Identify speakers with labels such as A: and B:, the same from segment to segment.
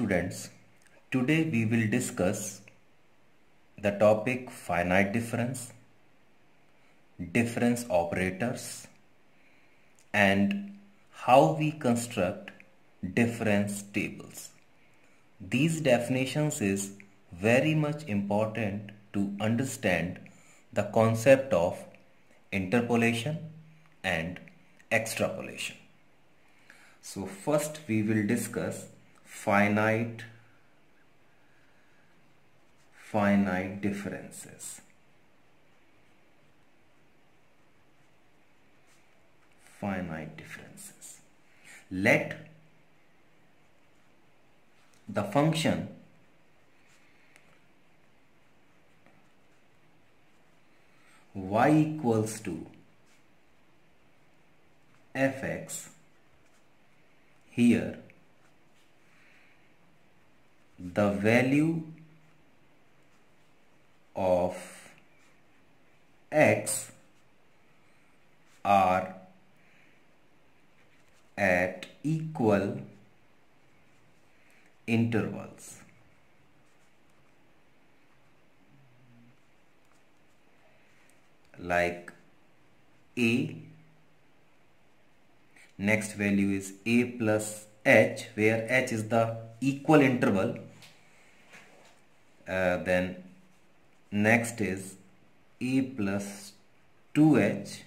A: Students, today we will discuss the topic finite difference, difference operators and how we construct difference tables. These definitions is very much important to understand the concept of interpolation and extrapolation. So first we will discuss finite finite differences. Finite differences. Let the function y equals to fx here the value of x are at equal intervals. Like a next value is a plus h where h is the equal interval uh, then next is a plus 2h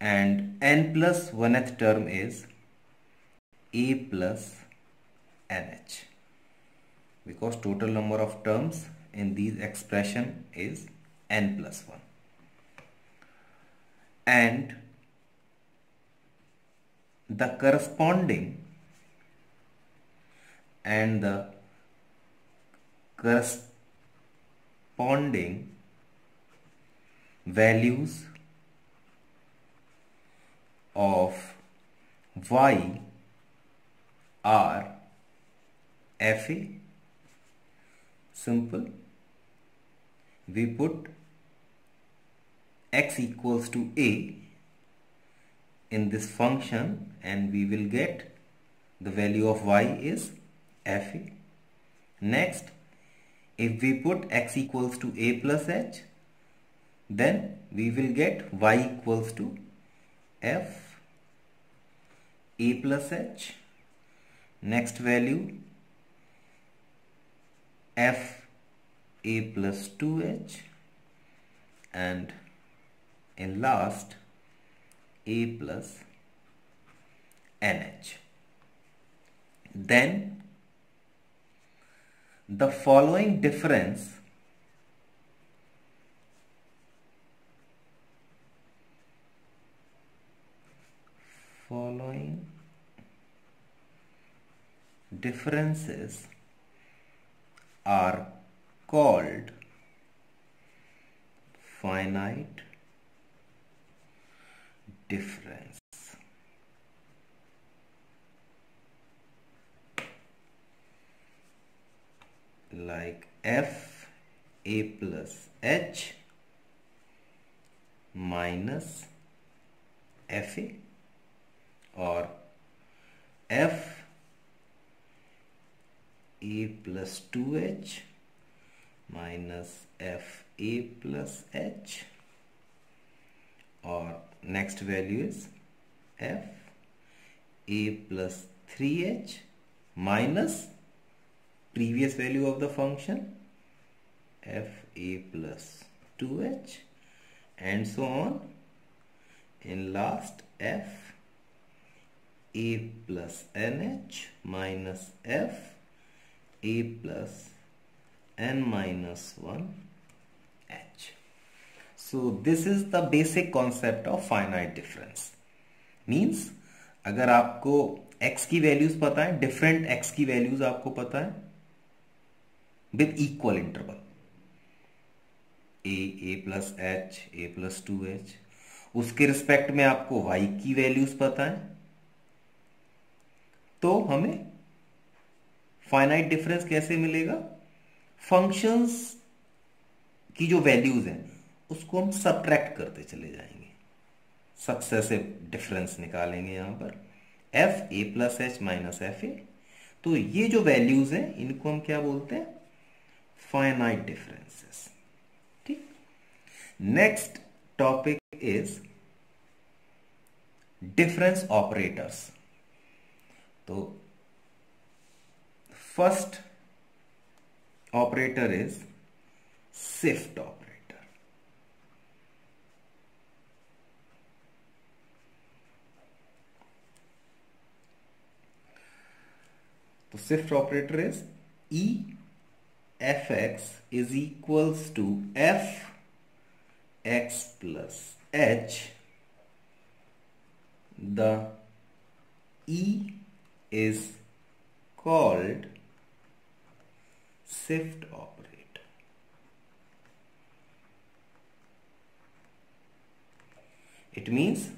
A: and n plus 1th term is a plus nh because total number of terms in these expression is n plus 1 and the corresponding and the corresponding values of y are fa simple. We put x equals to a in this function and we will get the value of y is fa next if we put x equals to a plus h then we will get y equals to f a plus h. Next value f a plus 2h and in last a plus nh then the following difference following differences are called finite difference like f a plus h minus fa or f a plus 2h minus f a plus h or next value is f a plus 3h minus previous value of the function f a plus 2h and so on in last f a plus nh minus f a plus n minus 1 h so this is the basic concept of finite difference means अगर आपको x की values पता है different x की values आपको पता है with equal interval a a plus h a plus two h उसके रिस्पेक्ट में आपको y की वैल्यूज़ पता है। तो हमें फाइनाइट डिफरेंस कैसे मिलेगा? फ़ंक्शंस की जो वैल्यूज़ हैं, उसको हम सब्ट्रैक्ट करते चले जाएँगे। सक्सेसिव डिफरेंस निकालेंगे यहाँ पर। F a plus h minus f a तो ये जो वैल्यूज़ हैं, इनको हम क्या बोलते हैं? फाइनाइट डिफरेंसेस ठीक next topic is difference operators तो first operator is shift operator तो shift operator is E fx is equals to f x plus h the e is called shift operator it means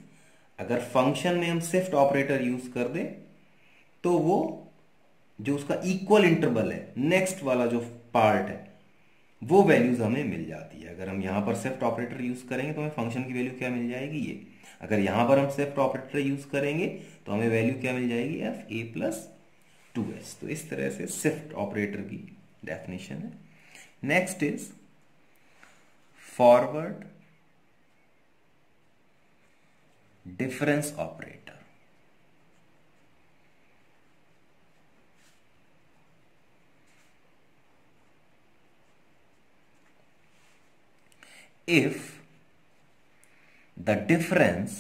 A: अगर function में हम shift operator use कर दें तो वो जो उसका इक्वल इंटरवल है नेक्स्ट वाला जो पार्ट है। वो वैल्यूज़ हमें मिल जाती है। अगर हम यहाँ पर शिफ्ट ऑपरेटर यूज़ करेंगे तो हमें फ़ंक्शन की वैल्यू क्या मिल जाएगी? ये। अगर यहाँ पर हम शिफ्ट ऑपरेटर यूज़ करेंगे तो हमें वैल्यू क्या मिल जाएगी? F a plus two s तो इस तरह से शिफ्ट ऑपरेटर की डेफिनेशन है। Next is forward difference operator if the difference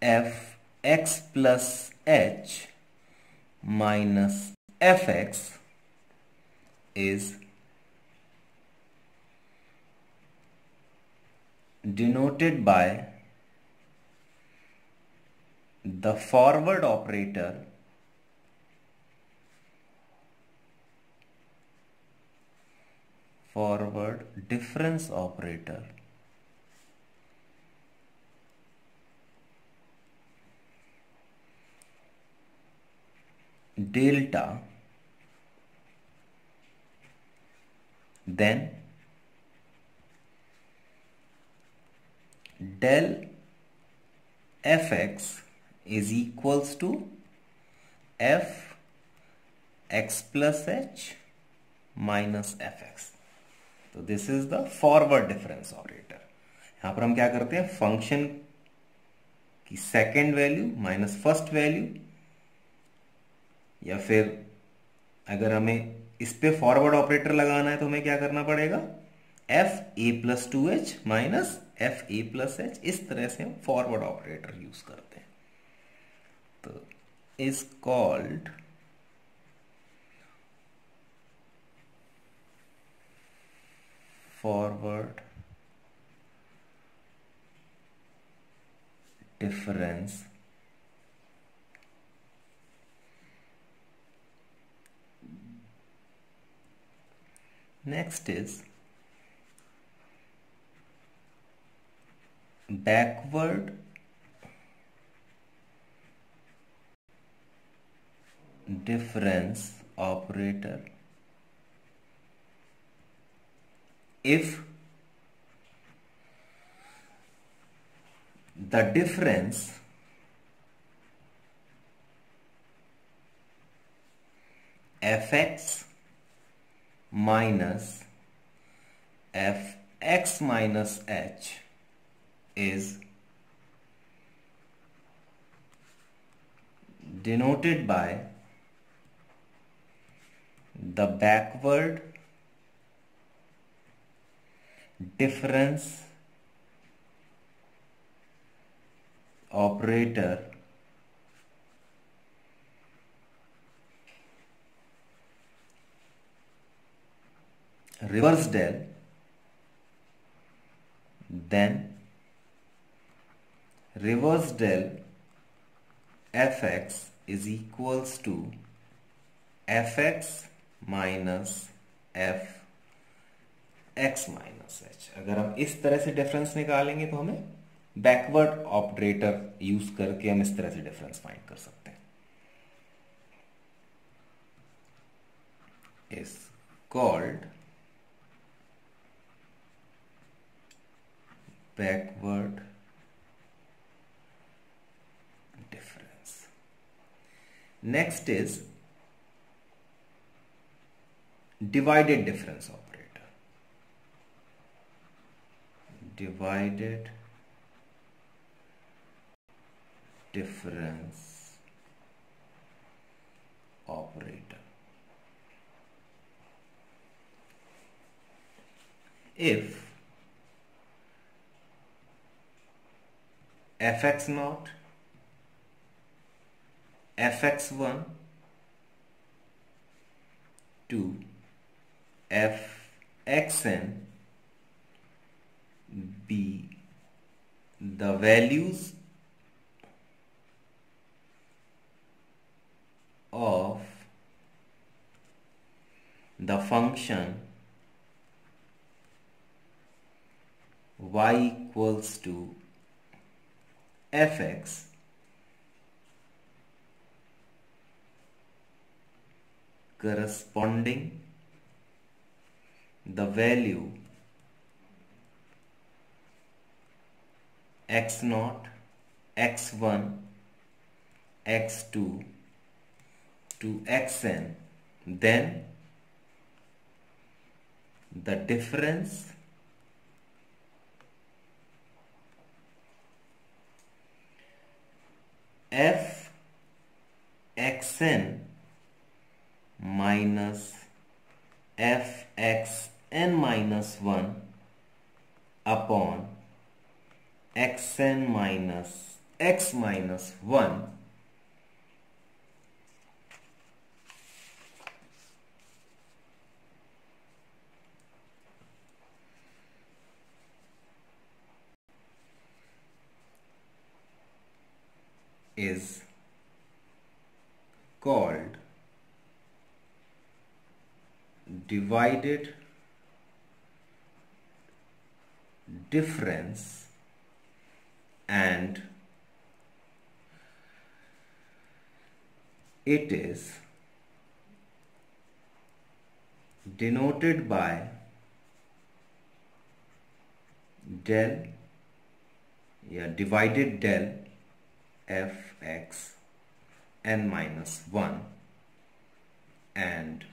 A: f x plus h minus fx is denoted by the forward operator forward difference operator. Delta then del fx is equals to f x plus h minus fx तो this is the forward difference operator यहाँ पर हम क्या करते हैं? Function की second value minus first value या फिर अगर हमें इस पे फॉरवर्ड ऑपरेटर लगाना है तो हमें क्या करना पड़ेगा? F a plus two h minus f a plus h इस तरह से हम फॉरवर्ड ऑपरेटर यूज़ करते हैं। तो is called forward difference next is backward difference operator if the difference fx minus fx minus h is denoted by the backward difference operator reverse del then reverse del fx is equals to fx minus f x minus h अगर हम इस तरह से difference निकालेंगे तो हमें backward operator use करके हम इस तरह से डिफरेंस फाइंड कर सकते हैं। Is called backward difference next is divided difference operator. Divided difference operator. If fx naught fx1 to fxn be the values of the function y equals to fx corresponding the value x naught x1 x2 to xn. Then the difference f xn minus f x n minus 1 upon xn minus x minus 1 is called divided difference and it is denoted by del yeah divided del fx n minus 1 and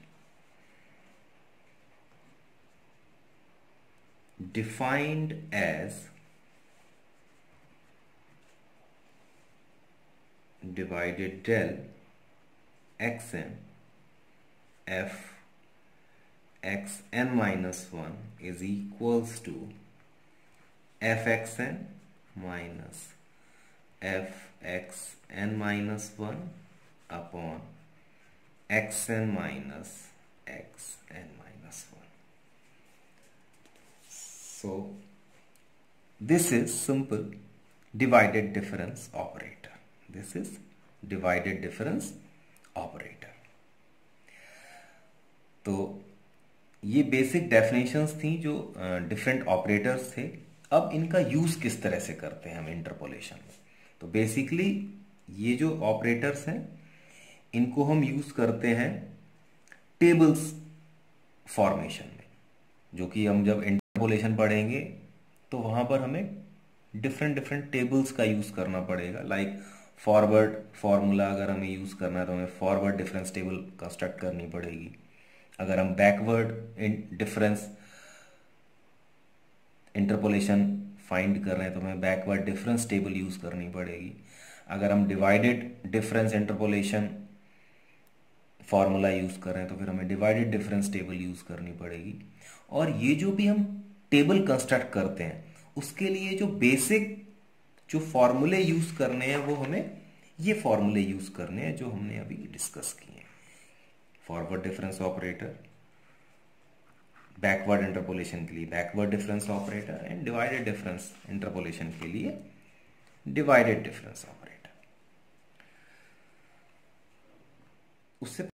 A: defined as divided del xn f x n minus 1 is equals to fxn minus f x n minus 1 upon x n minus x n minus 1. So this is simple divided difference operator. This is divided difference operator. तो ये basic definitions थी जो different operators थे। अब इनका use किस तरह से करते हैं हम इंटरपोलेशन में? तो बेसिकली ये जो ऑपरेटर्स हैं, इनको हम यूज़ करते हैं टेबल्स फॉर्मेशन में। जो कि हम जब इंटरपोलेशन पढ़ेंगे तो वहाँ पर हमें डिफरेंट डिफरेंट टेबल्स का यूज़ करना पड़ेगा। लाइक फॉरवर्ड फार्मूला अगर हमें यूज़ करना है तो हमें फॉरवर्ड डिफरेंस टेबल कंस्ट्रक्ट करनी पड़ेगी। अगर हम backward in difference interpolation find कर रहे हैं तो हमें बैकवर्ड डिफरेंस टेबल यूज़ करनी पड़ेगी। अगर हम divided difference interpolation formula use कर रहे हैं तो फिर हमें डिवाइडेड डिफरेंस टेबल यूज़ करनी पड़ेगी। और ये जो भी हम टेबल कंस्ट्रक्ट करते हैं, उसके लिए जो बेसिक जो फॉर्मूले यूज़ करने हैं, वो हमें ये फॉर्मूले यूज़ करने हैं, जो हमने अभी डिस्कस किए हैं। Forward difference operator backward interpolation के लिए backward difference operator and divided difference interpolation के लिए डिवाइडेड डिफरेंस ऑपरेटर उससे